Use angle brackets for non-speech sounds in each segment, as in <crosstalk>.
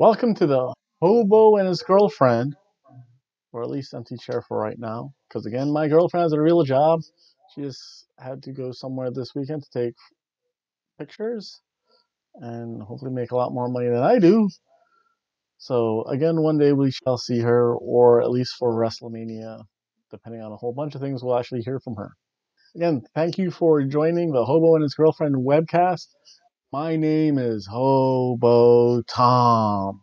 Welcome to the hobo and his girlfriend, or at least empty chair for right now. Because again, my girlfriend has a real job. She just had to go somewhere this weekend to take pictures and hopefully make a lot more money than I do. So again, one day we shall see her, or at least for WrestleMania, depending on a whole bunch of things, we'll actually hear from her. Again, thank you for joining the Hobo and his girlfriend webcast. My name is Hobo Tom.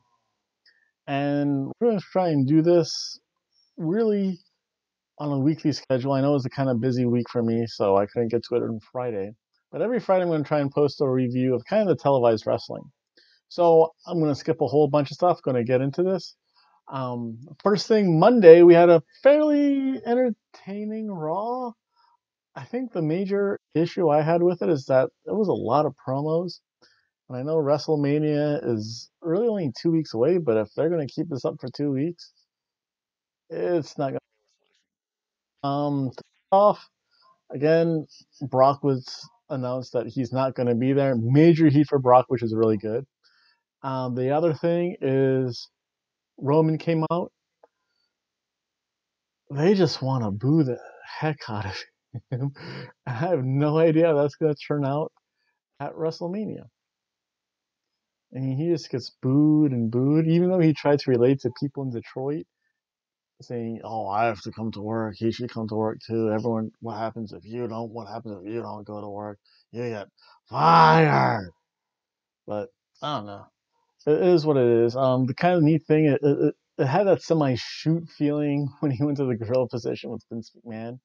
And we're going to try and do this really on a weekly schedule. I know it's a kind of busy week for me, so I couldn't get to it on Friday. But every Friday, I'm going to try and post a review of kind of the televised wrestling. So I'm going to skip a whole bunch of stuff, going to get into this. Um, first thing, Monday, we had a fairly entertaining Raw. I think the major issue I had with it is that there was a lot of promos. And I know WrestleMania is really only two weeks away, but if they're going to keep this up for two weeks, it's not going to. Um, off again, Brock was announced that he's not going to be there. Major heat for Brock, which is really good. Um, the other thing is Roman came out. They just want to boo the heck out of. I have no idea how that's going to turn out at WrestleMania. And he just gets booed and booed, even though he tried to relate to people in Detroit, saying, "Oh, I have to come to work. He should come to work too. Everyone, what happens if you don't? What happens if you don't go to work? You get fired." But I don't know. It is what it is. Um, the kind of neat thing, it, it, it had that semi-shoot feeling <laughs> when he went to the grill position with Vince McMahon,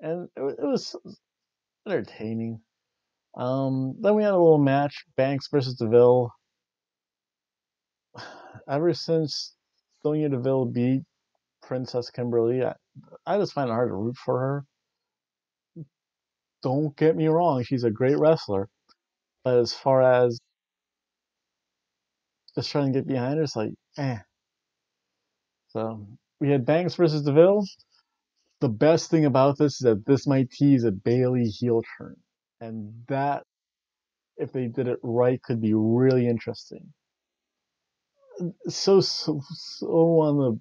and it, it was entertaining. Um, then we had a little match, Banks versus Deville. <sighs> Ever since Sonya Deville beat Princess Kimberly, I, I just find it hard to root for her. Don't get me wrong, she's a great wrestler. But as far as just trying to get behind her, it's like, eh. So we had Banks versus Deville. The best thing about this is that this might tease a Bayley heel turn. And that, if they did it right, could be really interesting. So, so, so on the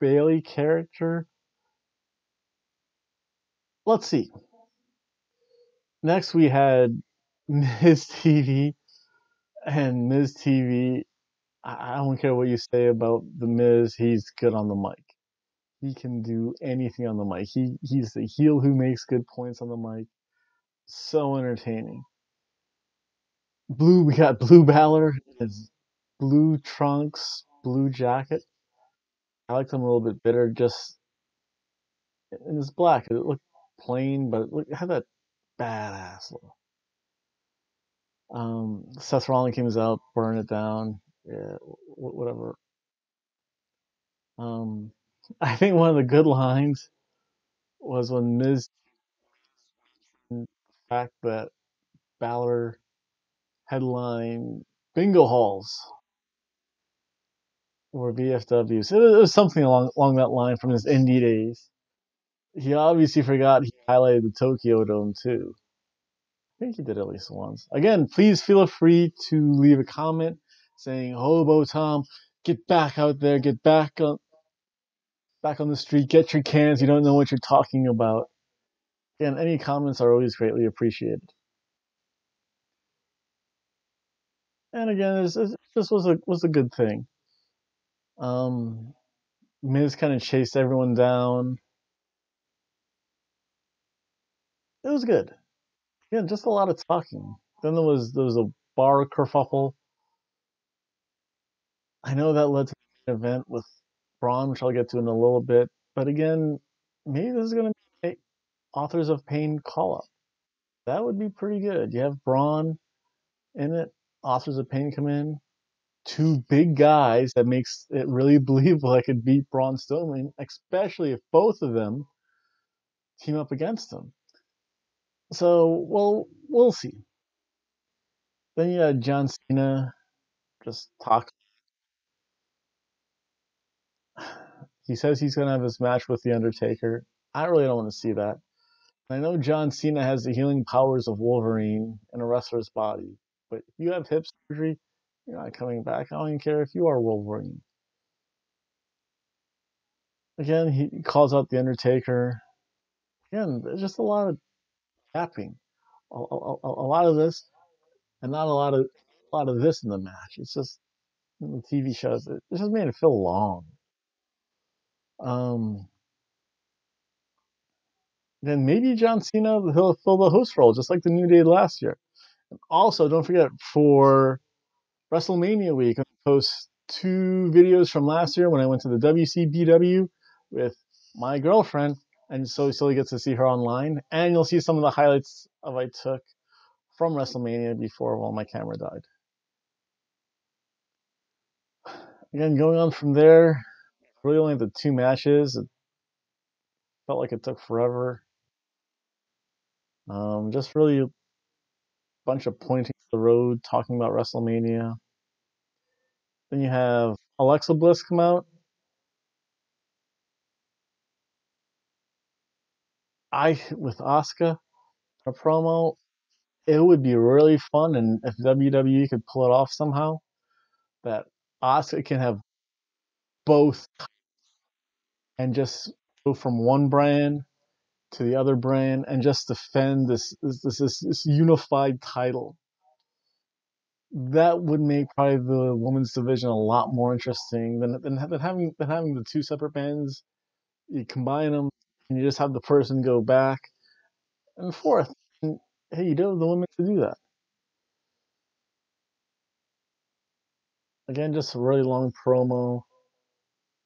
Bayley character, let's see. Next, we had <laughs> Miz TV, and Miz TV. I don't care what you say about the Miz. He's good on the mic. He can do anything on the mic. He he's the heel who makes good points on the mic. So entertaining. Blue, we got Blue Balor, his blue trunks, blue jacket. I like him a little bit better, just in his black. It looked plain, but had that badass look. Um, Seth Rollins came out, burn it down. Yeah, whatever. Um, <laughs> I think one of the good lines was when Miz fact that Balor headline bingo halls or VFWs. It was, it was something along along that line from his indie days. He obviously forgot he highlighted the Tokyo Dome too. I think he did at least once. Again, please feel free to leave a comment saying, "Hobo Tom, get back out there, get back on, back on the street, get your cans. You don't know what you're talking about." And any comments are always greatly appreciated. And again, this, this was a was a good thing. Um, Miz kind of chased everyone down. It was good. Yeah, just a lot of talking. Then there was there was a bar kerfuffle. I know that led to an event with Braun, which I'll get to in a little bit. But again, maybe this is going to be Authors of Pain call up. That would be pretty good. You have Braun in it. Authors of Pain come in. Two big guys that makes it really <laughs> believable I could beat Braun Strowman, especially if both of them team up against him. So, well, we'll see. Then you had John Cena just talk. He says he's going to have his match with The Undertaker. I really don't want to see that. I know John Cena has the healing powers of Wolverine in a wrestler's body, but if you have hip surgery, You're not coming back. I don't even care if you are Wolverine. Again, he calls out the Undertaker. Again, there's just a lot of tapping, a, a, a, lot of this, and not a lot of a lot of this in the match. It's just the TV shows. It just made it feel long. Um, then maybe John Cena he'll fill the host role just like the New Day last year. And also, don't forget for WrestleMania week, I post two videos from last year when I went to the WCBW with my girlfriend, and so Silly gets to see her online, and you'll see some of the highlights of I took from WrestleMania before while my camera died. Again, going on from there, really only the two matches. It felt like it took forever. Um, just really a bunch of pointing to the road, talking about WrestleMania. Then you have Alexa Bliss come out. I with Asuka a promo, it would be really fun, and if WWE could pull it off somehow, that Asuka can have both and just go from one brand to the other brand and just defend this this this, this, unified title. That would make probably the women's division a lot more interesting than than, than having than having the two separate bands. You combine them, and you just have the person go back and forth. And, hey, you don't have the women to do that. Again, just a really long promo.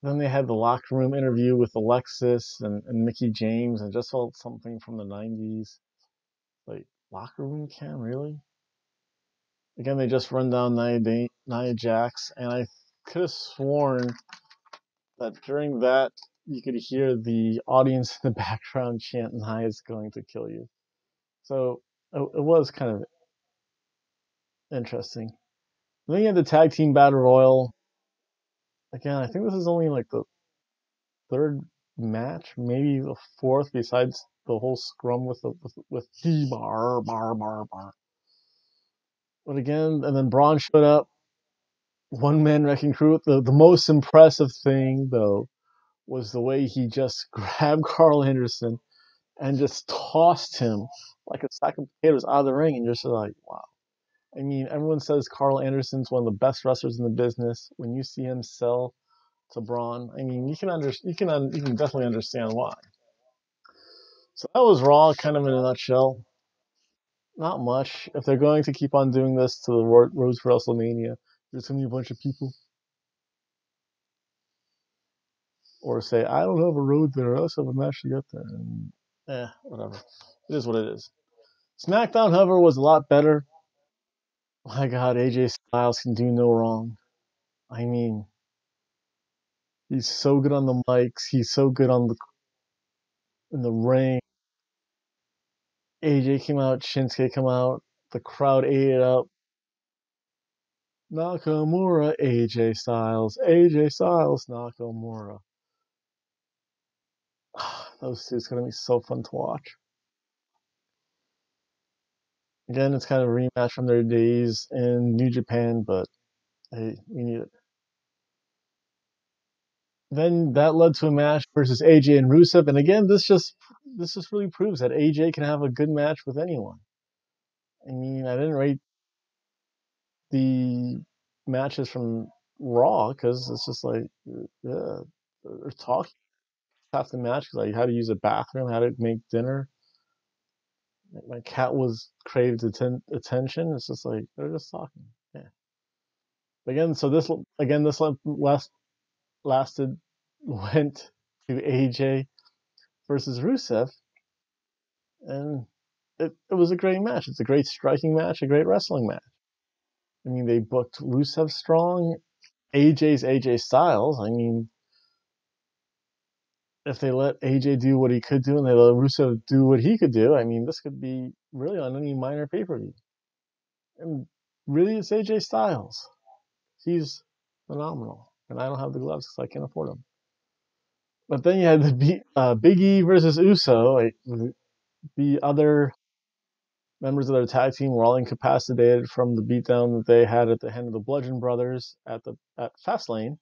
Then they had the locker room interview with Alexis and, and Mickie James, and just felt something from the 90s. Like, locker room cam, really? Again, they just run down Nia, Nia Jax, and I could have sworn that during that you could hear the audience in the <laughs> background chant Nia is going to kill you. So it, it was kind of interesting. Then you had the tag team battle royal. Again, I think this is only like the third match, maybe the fourth, besides the whole scrum with the with with T bar bar bar bar. But again, and then Braun showed up, one man wrecking crew. The the most impressive thing though was the way he just <laughs> grabbed Karl Anderson and just tossed him like a sack of potatoes out of the ring, and just like wow. I mean, everyone says Karl Anderson's one of the best wrestlers in the business. When you see him sell to Braun, I mean, you can under you can un, you can definitely understand why. So that was Raw, kind of in a nutshell. Not much. If they're going to keep on doing this to the road to WrestleMania, there's gonna be a bunch of people. Or say, I don't have a road there. I also have a match to get there. And, eh, whatever. It is what it is. SmackDown, however, was a lot better. My God, AJ Styles can do no wrong. I mean, he's so good on the mics. He's so good on the in the ring. AJ came out, Shinsuke came out. The crowd ate it up. Nakamura, AJ Styles, AJ Styles, Nakamura. <sighs> Those two is gonna be so fun to watch. Again, it's kind of a rematch from their days in New Japan, but hey, we need it. Then that led to a match versus AJ and Rusev, and again, this just this just really proves that AJ can have a good match with anyone. I mean, I didn't rate the matches from Raw because it's just like, yeah, they're talking half the match, like how to use a bathroom, how to make dinner. My cat was craved atten- attention. It's just like they're just talking. Yeah. Again, so this again this last lasted <laughs> went to AJ versus Rusev, and it, it was a great match. It's a great striking match, a great wrestling match. I mean, they booked Rusev strong, AJ's AJ Styles. I mean, if they let AJ do what he could do and they let Rusev do what he could do, I mean, this could be really on any minor pay per view. And really, it's AJ Styles. He's phenomenal. And I don't have the gloves because I can't afford them. But then you had the B, uh, Big E versus Uso, like, the other members of their tag team were all incapacitated from the beatdown that they had at the hand of the Bludgeon Brothers at the at Fastlane.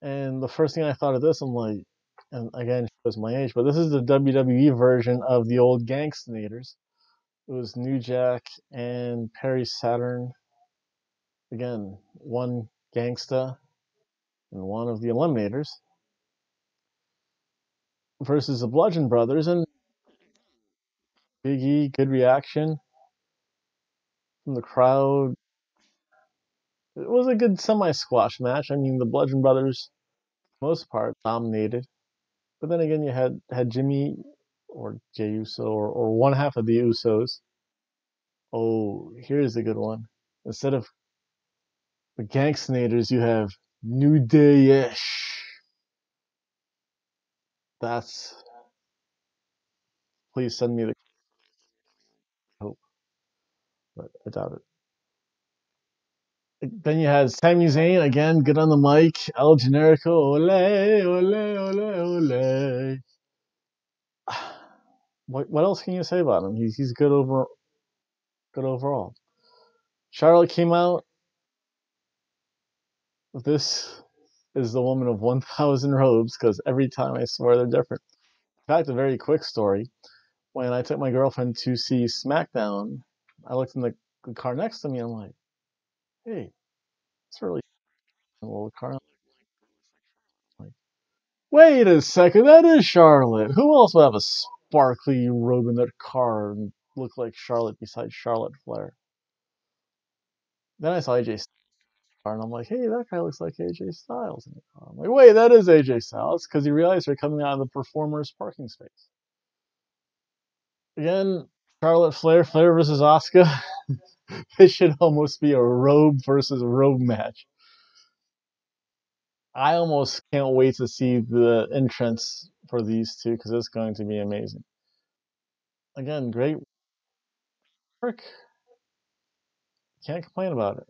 And the first thing I thought of this, I'm like, and again, shows my age, but this is the WWE version of the old Gangstanators. It was New Jack and Perry Saturn. Again, one gangsta and one of the Eliminators versus the Bludgeon Brothers, and Big E, good reaction from the crowd. It was a good semi squash match. I mean, the Bludgeon Brothers, most part, dominated. But then again, you had, had Jimmy or Jey Uso or, or one half of the Usos. Oh, here's a good one. Instead of the Gangstanators, you have New Day ish. That's. Please send me the hope. But I doubt it. Then you had Sami Zayn again, good on the mic. El Generico, ole, ole, ole, ole. <sighs> What what else can you say about him? He's he's good over good overall. Charlotte came out. This is the woman of 1,000 robes because every time I swear they're different. In fact, a very quick story. When I took my girlfriend to see SmackDown, I looked in the, the car next to me. I'm like, hey, it's really a little car. Like, wait a second, that is Charlotte. Who else would have a sparkly robe in their car and look like Charlotte besides Charlotte Flair? Then I saw AJ and I'm like, hey, that guy looks like AJ Styles car. I'm like, wait, that is AJ Styles, because you realize they're coming out of the performer's parking space. Again, Charlotte Flair, Flair versus Asuka. <laughs> <laughs> this should almost be a robe versus robe match. I almost can't wait to see the entrance for these two because it's going to be amazing. Again, great work. Can't complain about it.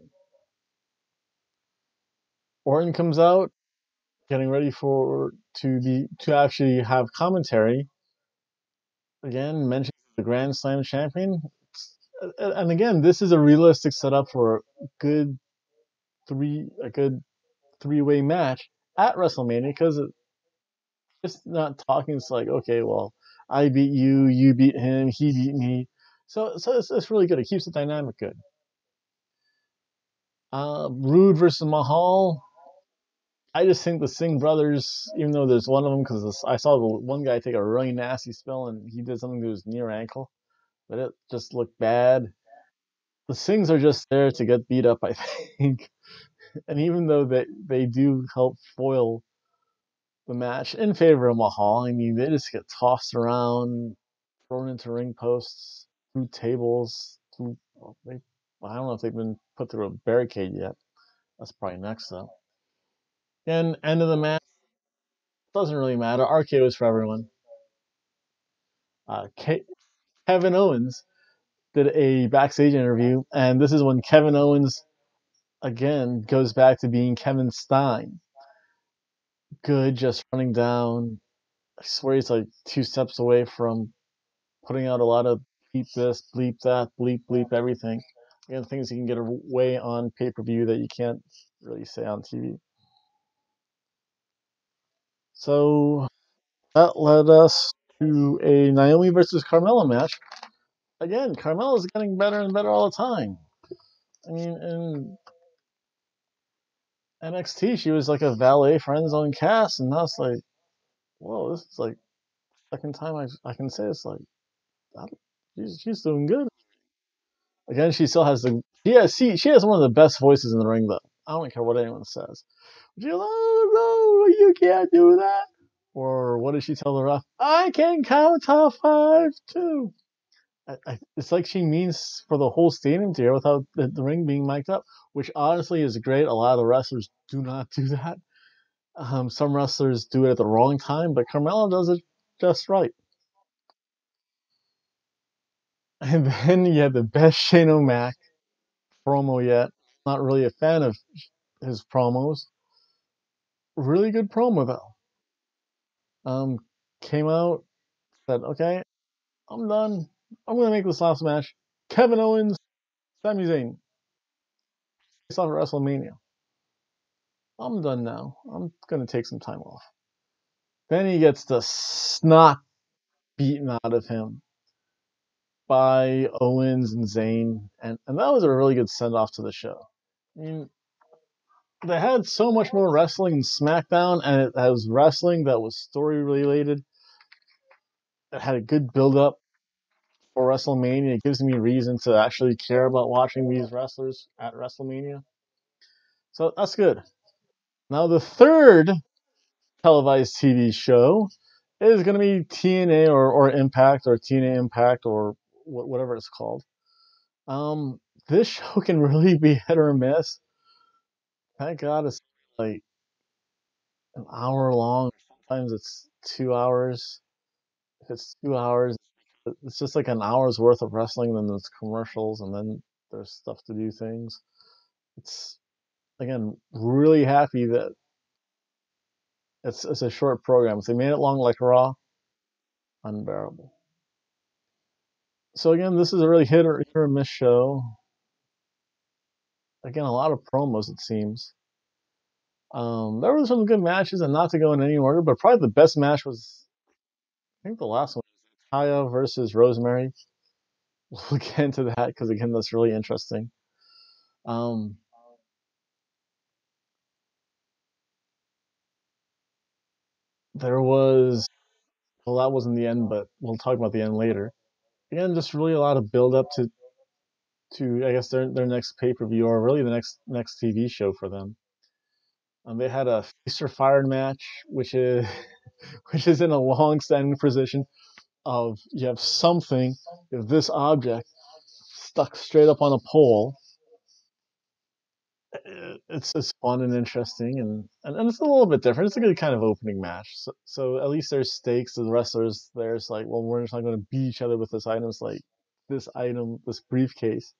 Orton comes out, getting ready for to be to actually have commentary. Again, mentioning the Grand Slam champion, and again, this is a realistic setup for a good three a good three way match at WrestleMania because it's not talking. It's like okay, well, I beat you, you beat him, he beat me. So so it's, it's really good. It keeps the dynamic good. Uh, Roode versus Mahal. I just think the Singh brothers, even though there's one of them, because I saw the one guy take a really nasty spill and he did something to his near ankle, but it just looked bad. The Singhs are just there to get beat up, I <laughs> think. and even though they, they do help foil the match in favor of Mahal, I mean, they just get tossed around, thrown into ring posts, through tables. Through, well, they, I don't know if they've been put through a barricade yet. That's probably next, though. And end of the match. Doesn't really matter. RKO is for everyone. Uh, Ke- Kevin Owens did a backstage interview, and this is when Kevin Owens again goes back to being Kevin Steen. Good, just running down. I swear he's like two steps away from putting out a lot of bleep this, bleep that, bleep, bleep everything. Again, things you can get away on pay per view that you can't really say on TV. So that led us to a Naomi versus Carmella match. Again, Carmella's getting better and better all the time. I mean, in NXT, she was like a valet friend zone cast, and now it's like, whoa, this is like second time I I can say it's like, she's she's doing good. Again, she still has the yeah, she she has one of the best voices in the ring though. I don't care what anyone says. She, oh, no, you can't do that. Or what did she tell the ref? I can count to five too. I, I, it's like she means for the whole stadium to hear without the, the, ring being mic'd up, which honestly is great. A lot of the wrestlers do not do that. Um, some wrestlers do it at the wrong time, but Carmella does it just right. <laughs> And then you have the best Shane O'Mac promo yet. Not really a fan of his promos. Really good promo though. Um, came out, said, "Okay, I'm done. I'm gonna make this last match Kevin Owens, Sami Zayn. Off at WrestleMania. I'm done now. I'm gonna take some time off. Then he gets the snot beaten out of him by Owens and Zayn, and, and that was a really good send off to the show. I mean, they had so much more wrestling in SmackDown, and it was wrestling that was story related. It had a good build up for WrestleMania. It gives me reason to actually care about watching these wrestlers at WrestleMania. So that's good. Now, the third televised TV show is going to be TNA or, or Impact or TNA Impact or whatever it's called. Um, this <laughs> show can really be hit or miss. Thank God it's like an hour long. Sometimes it's two hours. If it's two hours, it's just like an hour's worth of wrestling, then there's commercials, and then there's stuff to do things. It's again really happy that it's it's a short program. If they made it long like Raw, unbearable. So again, this is a really hit or, hit or miss show. Again, a lot of promos it seems. Um, there were some good matches, and not to go in any order, but probably the best match was, I think, the last one, Taya versus Rosemary. <laughs> We'll get into that because again, that's really interesting. Um, there was, well, that wasn't the end, but we'll talk about the end later. Again, just really a lot of build up to, to I guess their their next pay per view or really the next next TV show for them. Um, they had a feast or fired match, which is <laughs> which is in a long standing position of you have something, you have this object stuck straight up on a pole. It's it's fun and interesting, and, and, and it's a little bit different. It's a good kind of opening match. So, so at least there's stakes. The wrestlers there's like, well, we're just not going to beat each other with this item. It's like this item, this briefcase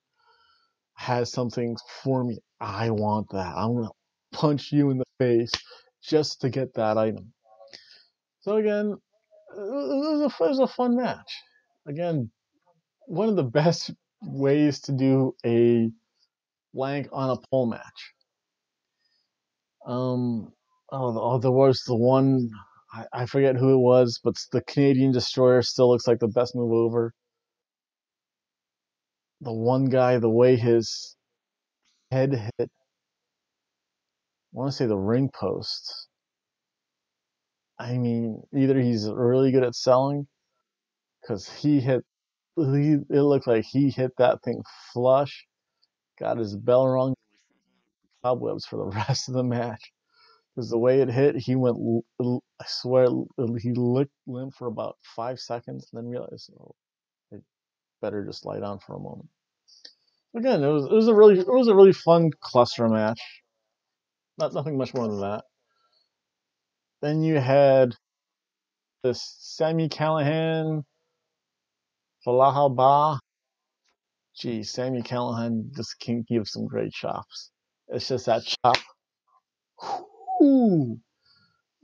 has something for me. I want that. I'm gonna punch you in the face just to get that item. So again, it was a, it was a fun match. Again, one of the best ways to do a blank on a pole match. Um, oh, oh, there was the one I, I forget who it was, but the Canadian Destroyer still looks like the best move over. The one guy, the way his head hit, I want to say the ring post. I mean, either he's really good at selling, because he hit, he, it looked like he hit that thing flush, got his bell rung, cobwebs for the <laughs> rest of the match. Because the way it hit, he went, I swear, he looked limp for about five seconds, and then realized, oh, better just lie down for a moment. Again, it was it was a really it was a really fun cluster match. Not nothing much more than that. Then you had this Sami Callihan, Fallah Bahh. Gee, Sami Callihan just can give some great chops. It's just that chop. Ooh,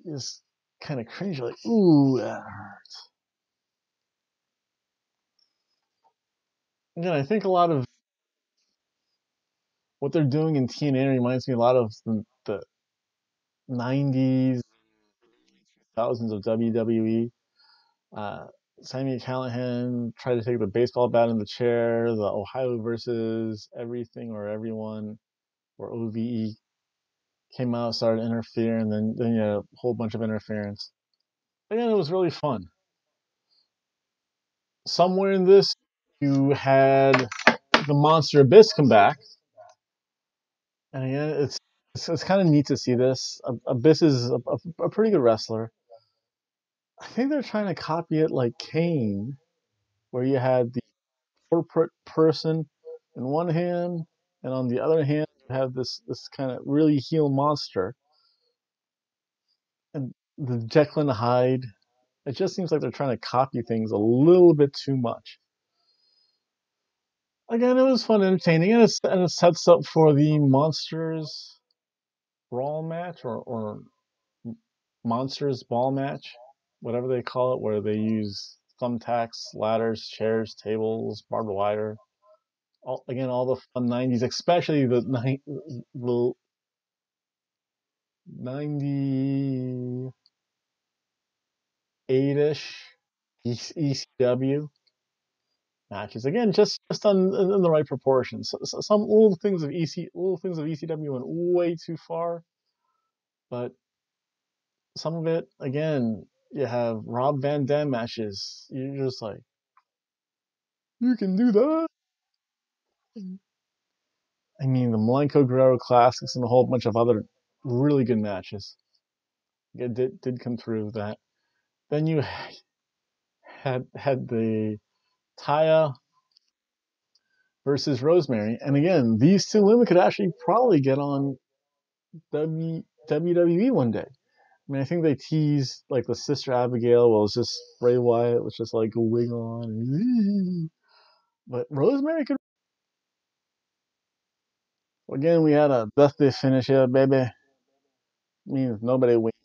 just kind of cringe. Like, ooh, that hurts. Again, I think a lot of what they're doing in TNA reminds me a lot of the, the 90s, 2000s of WWE. Uh, Sami Callihan tried to take the baseball bat in the chair, the Ohio versus everything or everyone, or OVE came out, started interfering, and then, then you had a whole bunch of interference. Again, it was really fun. Somewhere in this, you had the Monster Abyss come back. And again, it's it's, it's kind of neat to see this. Abyss is a, a, a pretty good wrestler. I think they're trying to copy it like Kane, where you had the corporate person in one hand, and on the other hand, you have this this kind of really heel monster. And the Jekyll and Hyde, it just seems like they're trying to copy things a little bit too much. Again, it was fun, entertaining, and, and it sets up for the monsters brawl match or, or monsters ball match whatever they call it, where they use thumbtacks, ladders, chairs, tables, barbed wire. all, again all the fun '90s, especially the ni- the '98 ish ECW matches. Again, just just on in the right proportions. So, so some little things of EC little things of ECW went way too far, but some of it again. You have Rob Van Dam matches. You're just like, you can do that. I mean, the Malenko Guerrero Classics and a whole bunch of other really good matches. It did did come through that. Then you had had the Taya versus Rosemary, and again, these two women could actually probably get on w, WWE one day. I mean, I think they teased like the sister Abigail Well, it's just Bray Wyatt was just like a wig on, <laughs> but Rosemary could. Again, we had a birthday finish here, baby. Means nobody wins.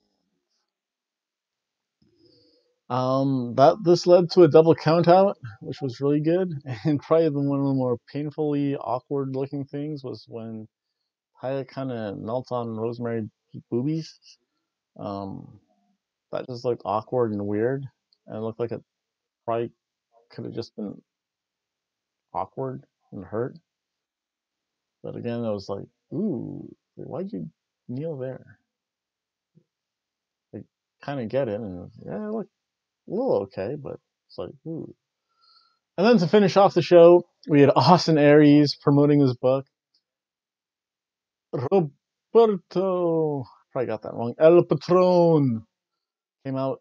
Um, that this led to a double countout, which was really good. <laughs> And probably one of the more painfully awkward looking things was when Taya kind of knelt on Rosemary's boobies. Um, that just looked awkward and weird, and it looked like it probably could have just been awkward and hurt. But again, it was like, ooh, why'd you kneel there? I kind of get it, and yeah, look, little okay, but it's like, ooh. And then to finish off the show, we had Austin Aries promoting his book. Roberto, probably got that wrong. El Patron came out.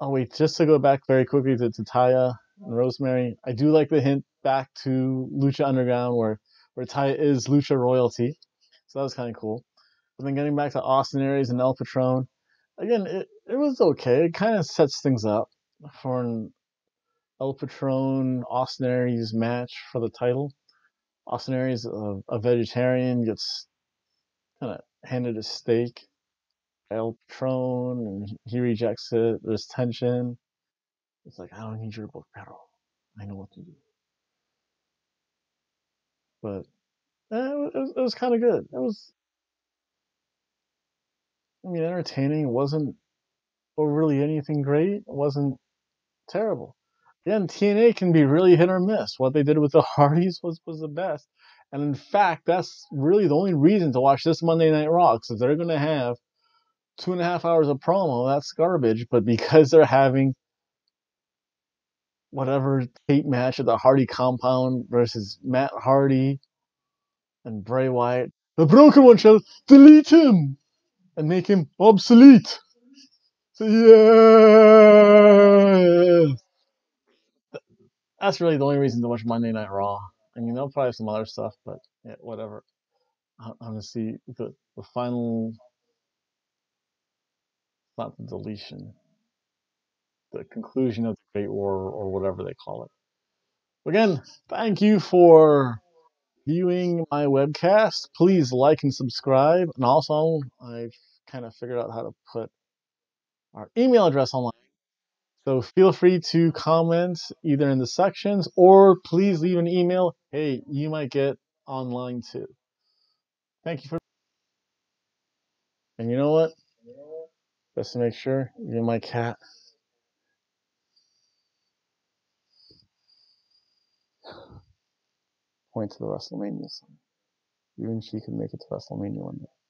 Oh wait, just to go back very quickly to, to Taya and Rosemary, I do like the hint back to Lucha Underground where where Taya is Lucha royalty, so that was kind of cool. But then getting back to Austin Aries and El Patron, again, it, it was okay. It kind of sets things up for an El Patron Austin Aries match for the title. Austin Aries, a, a vegetarian, gets kind of handed a steak. El Patron, and he rejects it. There's tension. It's like, I don't need your book, pero I know what to do. But eh, it was, it was kind of good. It was, I mean, entertaining. Wasn't really anything great. It wasn't terrible. Again, TNA can be really hit or miss. What they did with the <laughs> Hardys was was the best. And in fact, that's really the only reason to watch this Monday Night Raw, because they're going to have two and a half hours of promo. That's garbage. But because they're having whatever tape match at the Hardy compound versus Matt Hardy and Bray Wyatt, the broken one shall delete him and make him obsolete. So yeah, that's really the only reason to watch Monday Night Raw. I mean, they'll probably have some other stuff, but yeah, whatever. I'm gonna see the the final, not the deletion, the conclusion of the Great War or whatever they call it. Again, thank you for viewing my webcast. Please like and subscribe. And also, I've kind of figured out how to put our email address online. So feel free to comment either in the sections or please leave an email. Hey, you might get online too. Thank you for. And you know what? Just to make sure, you're my cat. Point to the WrestleMania. Even she could make it to WrestleMania one day.